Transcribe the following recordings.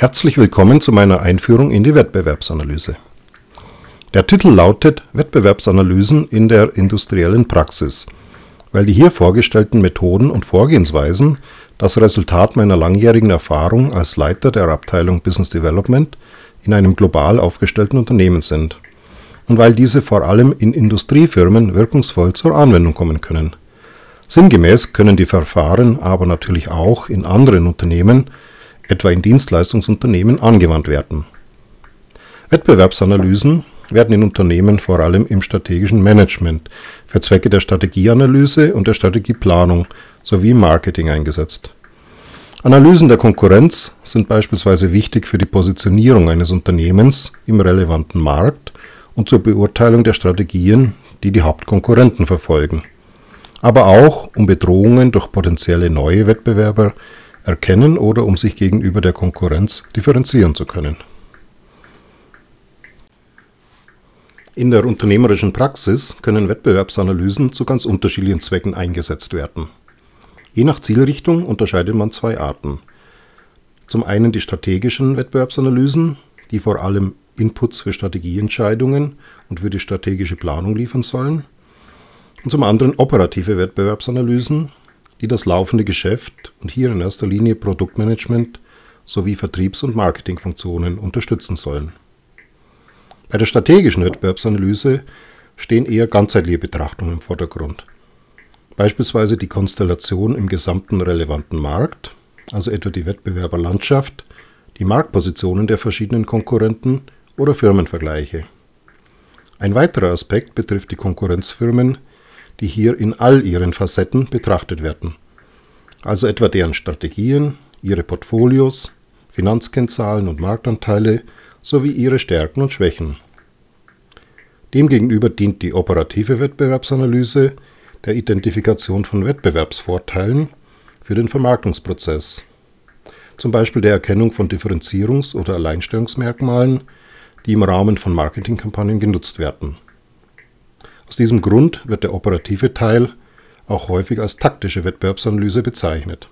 Herzlich willkommen zu meiner Einführung in die Wettbewerbsanalyse. Der Titel lautet Wettbewerbsanalysen in der industriellen Praxis, weil die hier vorgestellten Methoden und Vorgehensweisen das Resultat meiner langjährigen Erfahrung als Leiter der Abteilung Business Development in einem global aufgestellten Unternehmen sind und weil diese vor allem in Industriefirmen wirkungsvoll zur Anwendung kommen können. Sinngemäß können die Verfahren aber natürlich auch in anderen Unternehmen, etwa in Dienstleistungsunternehmen, angewandt werden. Wettbewerbsanalysen werden in Unternehmen vor allem im strategischen Management für Zwecke der Strategieanalyse und der Strategieplanung sowie im Marketing eingesetzt. Analysen der Konkurrenz sind beispielsweise wichtig für die Positionierung eines Unternehmens im relevanten Markt und zur Beurteilung der Strategien, die die Hauptkonkurrenten verfolgen aber auch um Bedrohungen durch potenzielle neue Wettbewerber erkennen oder um sich gegenüber der Konkurrenz differenzieren zu können. In der unternehmerischen Praxis können Wettbewerbsanalysen zu ganz unterschiedlichen Zwecken eingesetzt werden. Je nach Zielrichtung unterscheidet man zwei Arten. Zum einen die strategischen Wettbewerbsanalysen, die vor allem Inputs für Strategieentscheidungen und für die strategische Planung liefern sollen – und zum anderen operative Wettbewerbsanalysen, die das laufende Geschäft und hier in erster Linie Produktmanagement sowie Vertriebs- und Marketingfunktionen unterstützen sollen. Bei der strategischen Wettbewerbsanalyse stehen eher ganzheitliche Betrachtungen im Vordergrund. Beispielsweise die Konstellation im gesamten relevanten Markt, also etwa die Wettbewerberlandschaft, die Marktpositionen der verschiedenen Konkurrenten oder Firmenvergleiche. Ein weiterer Aspekt betrifft die Konkurrenzfirmen, die hier in all ihren Facetten betrachtet werden, also etwa deren Strategien, ihre Portfolios, Finanzkennzahlen und Marktanteile sowie ihre Stärken und Schwächen. Demgegenüber dient die operative Wettbewerbsanalyse der Identifikation von Wettbewerbsvorteilen für den Vermarktungsprozess, zum Beispiel der Erkennung von Differenzierungs- oder Alleinstellungsmerkmalen, die im Rahmen von Marketingkampagnen genutzt werden aus diesem Grund wird der operative Teil auch häufig als taktische Wettbewerbsanalyse bezeichnet.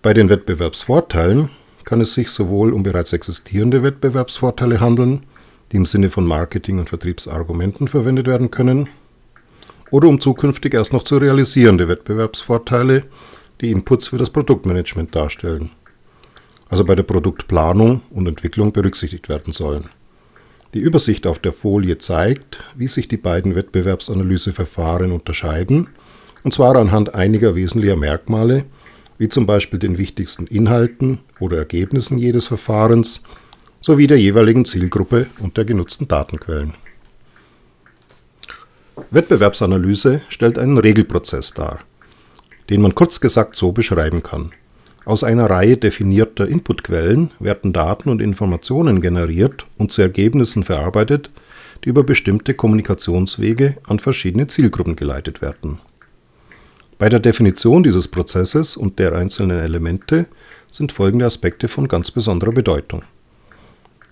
Bei den Wettbewerbsvorteilen kann es sich sowohl um bereits existierende Wettbewerbsvorteile handeln, die im Sinne von Marketing- und Vertriebsargumenten verwendet werden können, oder um zukünftig erst noch zu realisierende Wettbewerbsvorteile, die Inputs für das Produktmanagement darstellen, also bei der Produktplanung und Entwicklung berücksichtigt werden sollen. Die Übersicht auf der Folie zeigt, wie sich die beiden Wettbewerbsanalyseverfahren unterscheiden, und zwar anhand einiger wesentlicher Merkmale, wie zum Beispiel den wichtigsten Inhalten oder Ergebnissen jedes Verfahrens sowie der jeweiligen Zielgruppe und der genutzten Datenquellen. Wettbewerbsanalyse stellt einen Regelprozess dar, den man kurz gesagt so beschreiben kann. Aus einer Reihe definierter Inputquellen werden Daten und Informationen generiert und zu Ergebnissen verarbeitet, die über bestimmte Kommunikationswege an verschiedene Zielgruppen geleitet werden. Bei der Definition dieses Prozesses und der einzelnen Elemente sind folgende Aspekte von ganz besonderer Bedeutung.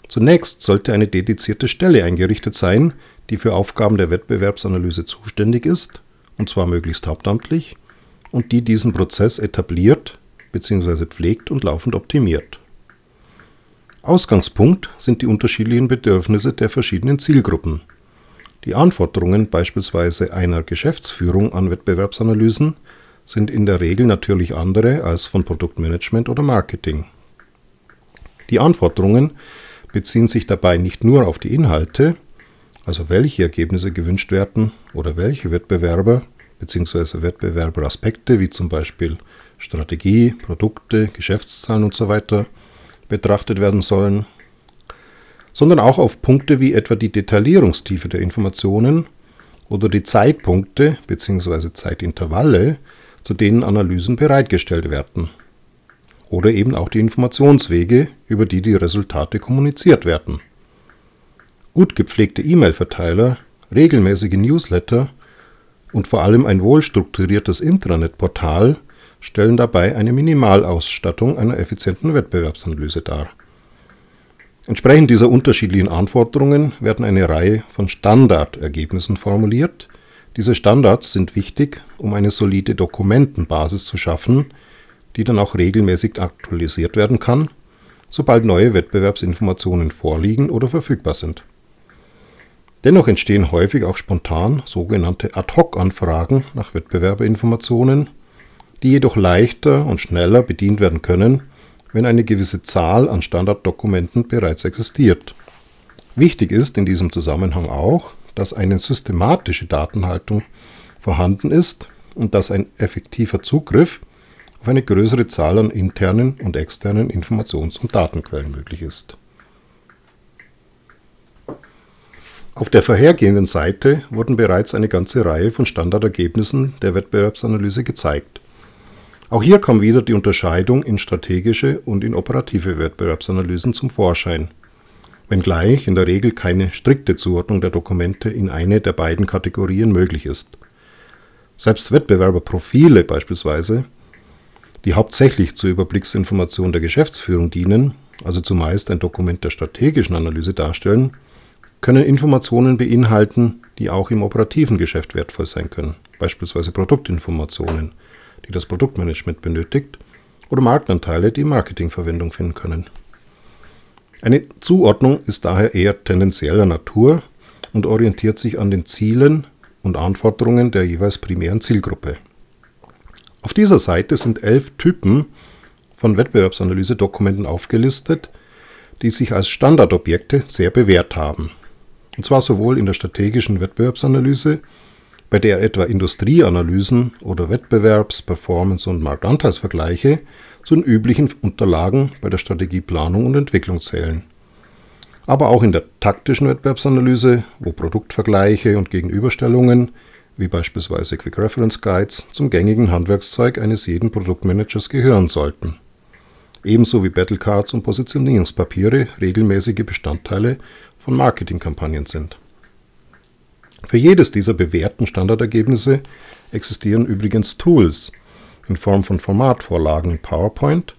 Zunächst sollte eine dedizierte Stelle eingerichtet sein, die für Aufgaben der Wettbewerbsanalyse zuständig ist, und zwar möglichst hauptamtlich, und die diesen Prozess etabliert, bzw. pflegt und laufend optimiert. Ausgangspunkt sind die unterschiedlichen Bedürfnisse der verschiedenen Zielgruppen. Die Anforderungen beispielsweise einer Geschäftsführung an Wettbewerbsanalysen sind in der Regel natürlich andere als von Produktmanagement oder Marketing. Die Anforderungen beziehen sich dabei nicht nur auf die Inhalte, also welche Ergebnisse gewünscht werden oder welche Wettbewerber bzw. Wettbewerberaspekte wie zum Beispiel Strategie, Produkte, Geschäftszahlen usw. So betrachtet werden sollen, sondern auch auf Punkte wie etwa die Detaillierungstiefe der Informationen oder die Zeitpunkte bzw. Zeitintervalle, zu denen Analysen bereitgestellt werden. Oder eben auch die Informationswege, über die die Resultate kommuniziert werden. Gut gepflegte E-Mail-Verteiler, regelmäßige Newsletter und vor allem ein wohlstrukturiertes Intranet-Portal stellen dabei eine Minimalausstattung einer effizienten Wettbewerbsanalyse dar. Entsprechend dieser unterschiedlichen Anforderungen werden eine Reihe von Standardergebnissen formuliert. Diese Standards sind wichtig, um eine solide Dokumentenbasis zu schaffen, die dann auch regelmäßig aktualisiert werden kann sobald neue Wettbewerbsinformationen vorliegen oder verfügbar sind. Dennoch entstehen häufig auch spontan sogenannte Ad-hoc-Anfragen nach Wettbewerberinformationen, die jedoch leichter und schneller bedient werden können, wenn eine gewisse Zahl an Standarddokumenten bereits existiert. Wichtig ist in diesem Zusammenhang auch, dass eine systematische Datenhaltung vorhanden ist und dass ein effektiver Zugriff auf eine größere Zahl an internen und externen Informations- und Datenquellen möglich ist. Auf der vorhergehenden Seite wurden bereits eine ganze Reihe von Standardergebnissen der Wettbewerbsanalyse gezeigt. Auch hier kam wieder die Unterscheidung in strategische und in operative Wettbewerbsanalysen zum Vorschein, wenngleich in der Regel keine strikte Zuordnung der Dokumente in eine der beiden Kategorien möglich ist. Selbst Wettbewerberprofile beispielsweise, die hauptsächlich zur Überblicksinformation der Geschäftsführung dienen, also zumeist ein Dokument der strategischen Analyse darstellen, können Informationen beinhalten, die auch im operativen Geschäft wertvoll sein können, beispielsweise Produktinformationen – die das Produktmanagement benötigt, oder Marktanteile, die Marketingverwendung finden können. Eine Zuordnung ist daher eher tendenzieller Natur und orientiert sich an den Zielen und Anforderungen der jeweils primären Zielgruppe. Auf dieser Seite sind elf Typen von Wettbewerbsanalyse-Dokumenten aufgelistet, die sich als Standardobjekte sehr bewährt haben. Und zwar sowohl in der strategischen Wettbewerbsanalyse bei der etwa Industrieanalysen oder Wettbewerbs-, Performance- und Marktanteilsvergleiche zu den üblichen Unterlagen bei der Strategieplanung und Entwicklung zählen. Aber auch in der taktischen Wettbewerbsanalyse, wo Produktvergleiche und Gegenüberstellungen, wie beispielsweise Quick Reference Guides, zum gängigen Handwerkszeug eines jeden Produktmanagers gehören sollten. Ebenso wie Battlecards und Positionierungspapiere regelmäßige Bestandteile von Marketingkampagnen sind. Für jedes dieser bewährten Standardergebnisse existieren übrigens Tools in Form von Formatvorlagen in PowerPoint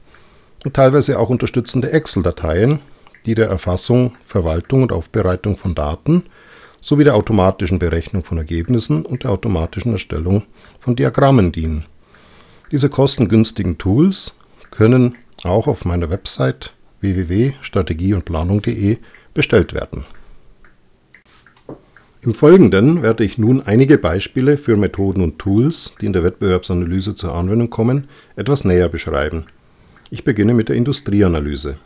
und teilweise auch unterstützende Excel-Dateien, die der Erfassung, Verwaltung und Aufbereitung von Daten sowie der automatischen Berechnung von Ergebnissen und der automatischen Erstellung von Diagrammen dienen. Diese kostengünstigen Tools können auch auf meiner Website www.strategieundplanung.de bestellt werden. Im Folgenden werde ich nun einige Beispiele für Methoden und Tools, die in der Wettbewerbsanalyse zur Anwendung kommen, etwas näher beschreiben. Ich beginne mit der Industrieanalyse.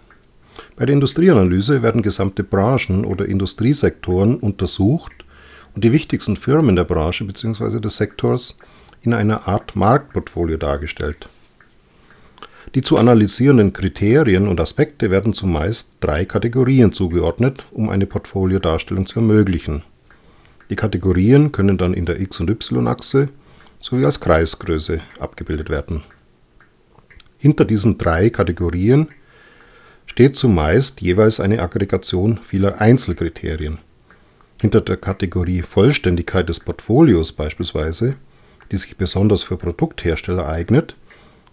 Bei der Industrieanalyse werden gesamte Branchen oder Industriesektoren untersucht und die wichtigsten Firmen der Branche bzw. des Sektors in einer Art Marktportfolio dargestellt. Die zu analysierenden Kriterien und Aspekte werden zumeist drei Kategorien zugeordnet, um eine Portfoliodarstellung zu ermöglichen. Die Kategorien können dann in der x- und y-Achse sowie als Kreisgröße abgebildet werden. Hinter diesen drei Kategorien steht zumeist jeweils eine Aggregation vieler Einzelkriterien. Hinter der Kategorie Vollständigkeit des Portfolios beispielsweise, die sich besonders für Produkthersteller eignet,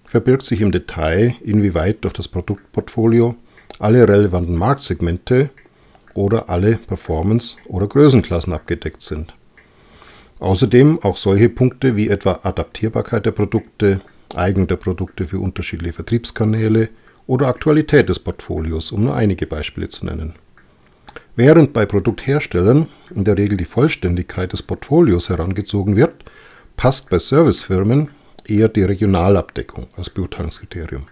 verbirgt sich im Detail, inwieweit durch das Produktportfolio alle relevanten Marktsegmente oder alle Performance- oder Größenklassen abgedeckt sind. Außerdem auch solche Punkte wie etwa Adaptierbarkeit der Produkte, Eignung der Produkte für unterschiedliche Vertriebskanäle oder Aktualität des Portfolios, um nur einige Beispiele zu nennen. Während bei Produktherstellern in der Regel die Vollständigkeit des Portfolios herangezogen wird, passt bei Servicefirmen eher die Regionalabdeckung als Beurteilungskriterium.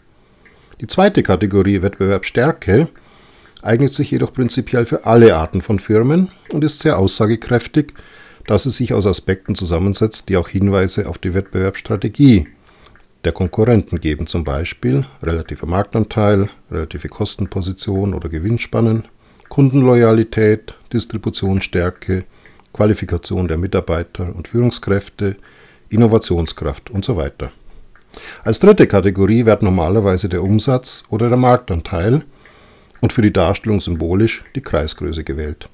Die zweite Kategorie Wettbewerbsstärke eignet sich jedoch prinzipiell für alle Arten von Firmen und ist sehr aussagekräftig, da sie sich aus Aspekten zusammensetzt, die auch Hinweise auf die Wettbewerbsstrategie der Konkurrenten geben, zum Beispiel relativer Marktanteil, relative Kostenposition oder Gewinnspannen, Kundenloyalität, Distributionsstärke, Qualifikation der Mitarbeiter und Führungskräfte, Innovationskraft und so weiter. Als dritte Kategorie wird normalerweise der Umsatz oder der Marktanteil und für die Darstellung symbolisch die Kreisgröße gewählt.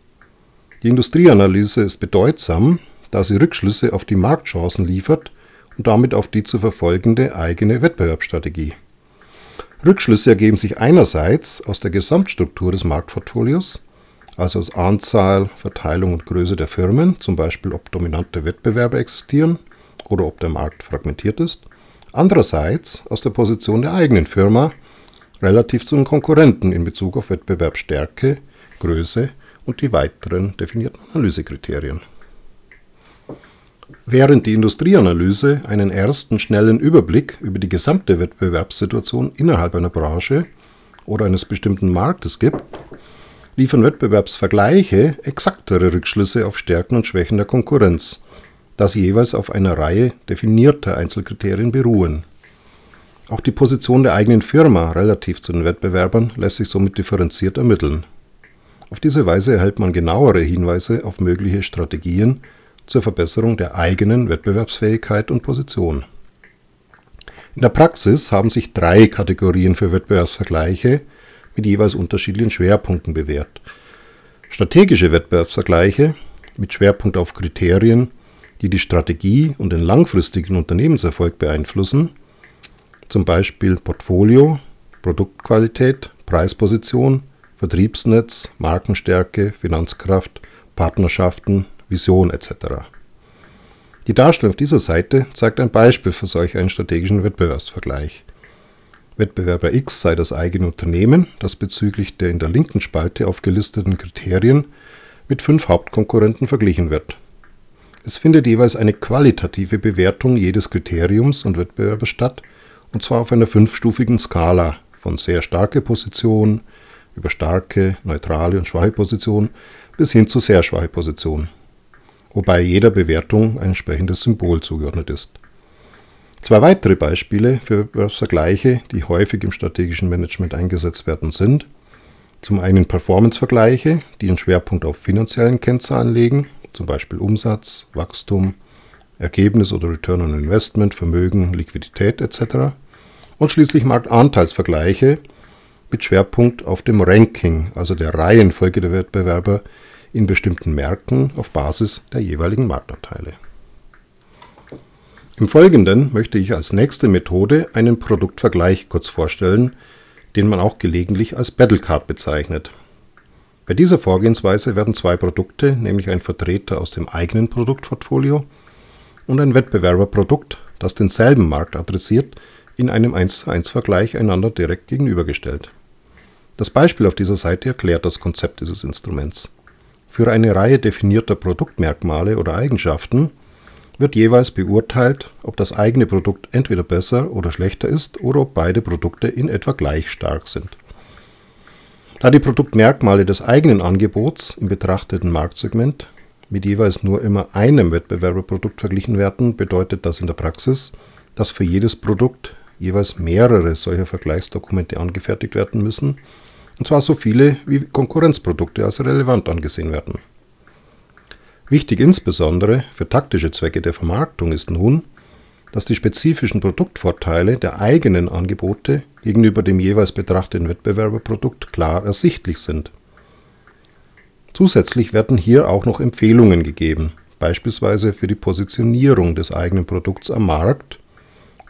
Die Industrieanalyse ist bedeutsam, da sie Rückschlüsse auf die Marktchancen liefert und damit auf die zu verfolgende eigene Wettbewerbsstrategie. Rückschlüsse ergeben sich einerseits aus der Gesamtstruktur des Marktportfolios, also aus Anzahl, Verteilung und Größe der Firmen, zum Beispiel ob dominante Wettbewerber existieren oder ob der Markt fragmentiert ist, andererseits aus der Position der eigenen Firma relativ zu den Konkurrenten in Bezug auf Wettbewerbsstärke, Größe und die weiteren definierten Analysekriterien. Während die Industrieanalyse einen ersten schnellen Überblick über die gesamte Wettbewerbssituation innerhalb einer Branche oder eines bestimmten Marktes gibt, liefern Wettbewerbsvergleiche exaktere Rückschlüsse auf Stärken und Schwächen der Konkurrenz, da sie jeweils auf einer Reihe definierter Einzelkriterien beruhen. Auch die Position der eigenen Firma relativ zu den Wettbewerbern lässt sich somit differenziert ermitteln. Auf diese Weise erhält man genauere Hinweise auf mögliche Strategien zur Verbesserung der eigenen Wettbewerbsfähigkeit und Position. In der Praxis haben sich drei Kategorien für Wettbewerbsvergleiche mit jeweils unterschiedlichen Schwerpunkten bewährt. Strategische Wettbewerbsvergleiche mit Schwerpunkt auf Kriterien, die die Strategie und den langfristigen Unternehmenserfolg beeinflussen, zum Beispiel Portfolio, Produktqualität, Preisposition, Vertriebsnetz, Markenstärke, Finanzkraft, Partnerschaften, Vision etc. Die Darstellung auf dieser Seite zeigt ein Beispiel für solch einen strategischen Wettbewerbsvergleich. Wettbewerber X sei das eigene Unternehmen, das bezüglich der in der linken Spalte aufgelisteten Kriterien mit fünf Hauptkonkurrenten verglichen wird. Es findet jeweils eine qualitative Bewertung jedes Kriteriums und Wettbewerbers statt, und zwar auf einer fünfstufigen Skala von sehr starke Position über starke, neutrale und schwache Position bis hin zu sehr schwache Position, wobei jeder Bewertung ein entsprechendes Symbol zugeordnet ist. Zwei weitere Beispiele für Vergleiche, die häufig im strategischen Management eingesetzt werden, sind zum einen Performance-Vergleiche, die einen Schwerpunkt auf finanziellen Kennzahlen legen, zum Beispiel Umsatz, Wachstum, Ergebnis oder Return on Investment, Vermögen, Liquidität etc. Und schließlich Marktanteilsvergleiche mit Schwerpunkt auf dem Ranking, also der Reihenfolge der Wettbewerber in bestimmten Märkten auf Basis der jeweiligen Marktanteile. Im Folgenden möchte ich als nächste Methode einen Produktvergleich kurz vorstellen, den man auch gelegentlich als Battlecard bezeichnet. Bei dieser Vorgehensweise werden zwei Produkte, nämlich ein Vertreter aus dem eigenen Produktportfolio und ein Wettbewerberprodukt, das denselben Markt adressiert, in einem 1 zu 1 Vergleich einander direkt gegenübergestellt. Das Beispiel auf dieser Seite erklärt das Konzept dieses Instruments. Für eine Reihe definierter Produktmerkmale oder Eigenschaften wird jeweils beurteilt, ob das eigene Produkt entweder besser oder schlechter ist oder ob beide Produkte in etwa gleich stark sind. Da die Produktmerkmale des eigenen Angebots im betrachteten Marktsegment mit jeweils nur immer einem Wettbewerberprodukt verglichen werden, bedeutet das in der Praxis, dass für jedes Produkt jeweils mehrere solcher Vergleichsdokumente angefertigt werden müssen, und zwar so viele, wie Konkurrenzprodukte als relevant angesehen werden. Wichtig insbesondere für taktische Zwecke der Vermarktung ist nun, dass die spezifischen Produktvorteile der eigenen Angebote gegenüber dem jeweils betrachteten Wettbewerberprodukt klar ersichtlich sind. Zusätzlich werden hier auch noch Empfehlungen gegeben, beispielsweise für die Positionierung des eigenen Produkts am Markt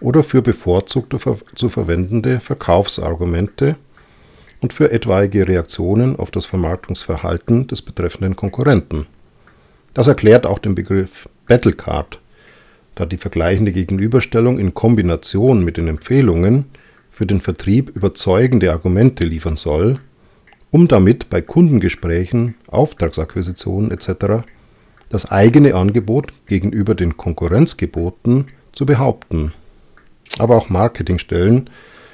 oder für bevorzugte zu verwendende Verkaufsargumente und für etwaige Reaktionen auf das Vermarktungsverhalten des betreffenden Konkurrenten. Das erklärt auch den Begriff Battlecard, da die vergleichende Gegenüberstellung in Kombination mit den Empfehlungen für den Vertrieb überzeugende Argumente liefern soll, um damit bei Kundengesprächen, Auftragsakquisitionen etc. das eigene Angebot gegenüber den Konkurrenzgeboten zu behaupten. Aber auch Marketingstellen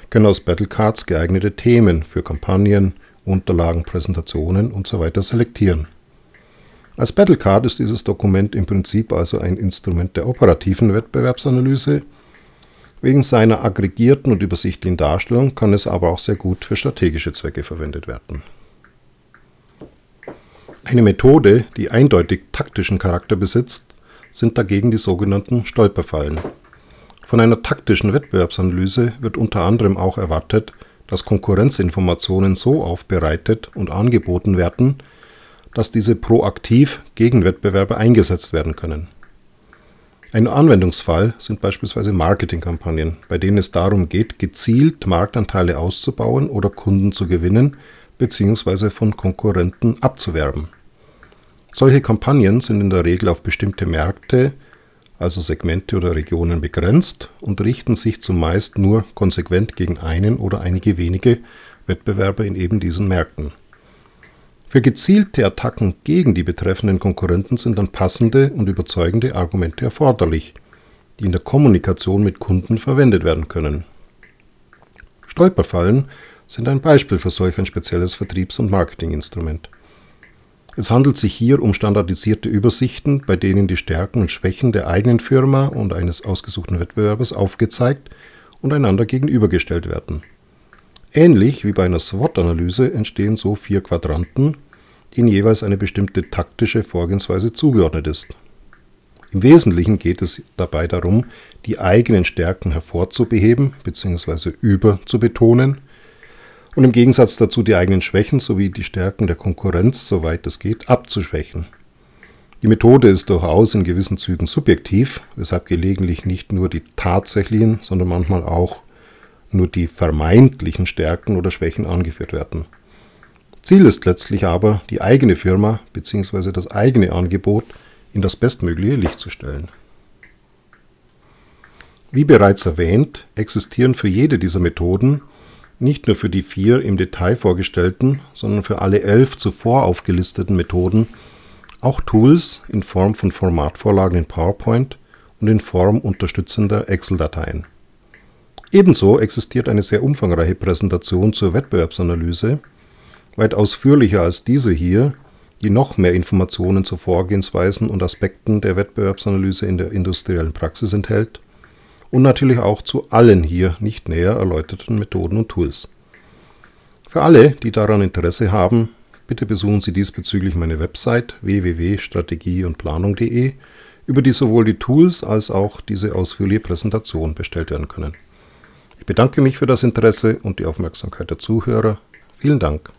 können aus Battlecards geeignete Themen für Kampagnen, Unterlagen, Präsentationen usw. So selektieren. Als Battlecard ist dieses Dokument im Prinzip also ein Instrument der operativen Wettbewerbsanalyse. Wegen seiner aggregierten und übersichtlichen Darstellung kann es aber auch sehr gut für strategische Zwecke verwendet werden. Eine Methode, die eindeutig taktischen Charakter besitzt, sind dagegen die sogenannten Stolperfallen. Von einer taktischen Wettbewerbsanalyse wird unter anderem auch erwartet, dass Konkurrenzinformationen so aufbereitet und angeboten werden, dass diese proaktiv gegen Wettbewerber eingesetzt werden können. Ein Anwendungsfall sind beispielsweise Marketingkampagnen, bei denen es darum geht, gezielt Marktanteile auszubauen oder Kunden zu gewinnen bzw. von Konkurrenten abzuwerben. Solche Kampagnen sind in der Regel auf bestimmte Märkte, also Segmente oder Regionen, begrenzt und richten sich zumeist nur konsequent gegen einen oder einige wenige Wettbewerber in eben diesen Märkten. Für gezielte Attacken gegen die betreffenden Konkurrenten sind dann passende und überzeugende Argumente erforderlich, die in der Kommunikation mit Kunden verwendet werden können. Stolperfallen sind ein Beispiel für solch ein spezielles Vertriebs- und Marketinginstrument. Es handelt sich hier um standardisierte Übersichten, bei denen die Stärken und Schwächen der eigenen Firma und eines ausgesuchten Wettbewerbers aufgezeigt und einander gegenübergestellt werden. Ähnlich wie bei einer SWOT-Analyse entstehen so vier Quadranten, denen jeweils eine bestimmte taktische Vorgehensweise zugeordnet ist. Im Wesentlichen geht es dabei darum, die eigenen Stärken hervorzuheben bzw. überzubetonen und im Gegensatz dazu die eigenen Schwächen sowie die Stärken der Konkurrenz, soweit es geht, abzuschwächen. Die Methode ist durchaus in gewissen Zügen subjektiv, weshalb gelegentlich nicht nur die tatsächlichen, sondern manchmal auch nur die vermeintlichen Stärken oder Schwächen angeführt werden. Ziel ist letztlich aber, die eigene Firma bzw. das eigene Angebot in das bestmögliche Licht zu stellen. Wie bereits erwähnt, existieren für jede dieser Methoden nicht nur für die vier im Detail vorgestellten, sondern für alle elf zuvor aufgelisteten Methoden auch Tools in Form von Formatvorlagen in PowerPoint und in Form unterstützender Excel-Dateien. Ebenso existiert eine sehr umfangreiche Präsentation zur Wettbewerbsanalyse, weit ausführlicher als diese hier, die noch mehr Informationen zu Vorgehensweisen und Aspekten der Wettbewerbsanalyse in der industriellen Praxis enthält und natürlich auch zu allen hier nicht näher erläuterten Methoden und Tools. Für alle, die daran Interesse haben, bitte besuchen Sie diesbezüglich meine Website www.strategie- und planung.de, über die sowohl die Tools als auch diese ausführliche Präsentation bestellt werden können. Ich bedanke mich für das Interesse und die Aufmerksamkeit der Zuhörer. Vielen Dank.